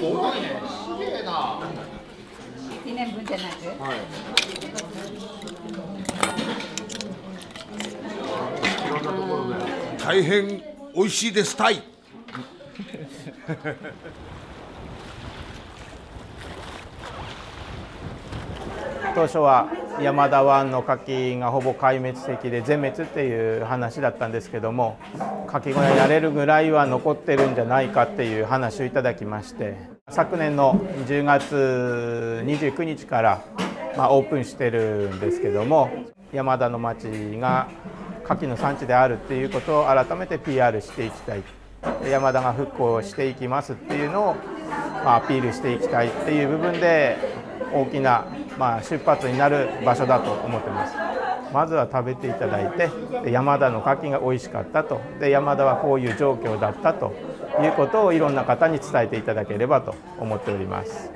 ごいね綺麗な一年分じゃなく、はいいろんなところで大変美味しいです。タイ。当初は山田湾の牡蠣がほぼ壊滅的で全滅っていう話だったんですけども牡蠣小屋やれるぐらいは残ってるんじゃないかっていう話をいただきまして昨年の10月29日から、まあ、オープンしてるんですけども山田の町が牡蠣の産地であるっていうことを改めて PR していきたい。山田が復興していきますっていうのを、まあ、アピールしていきたいっていう部分で大きな、まあ、出発になる場所だと思ってますまずは食べていただいて山田の牡蠣が美味しかったとで山田はこういう状況だったということをいろんな方に伝えていただければと思っております。